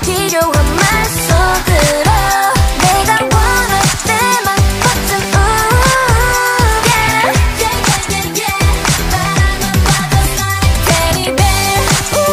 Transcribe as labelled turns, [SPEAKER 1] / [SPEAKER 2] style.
[SPEAKER 1] Kijo,